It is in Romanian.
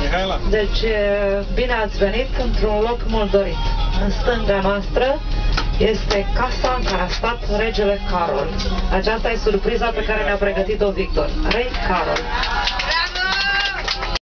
Mihaela. Deci, bine ați venit într-un loc mult dorit. În stânga noastră este casa în care a stat regele Carol. Aceasta e surpriza pe care ne-a pregătit-o Victor. Rei Carol.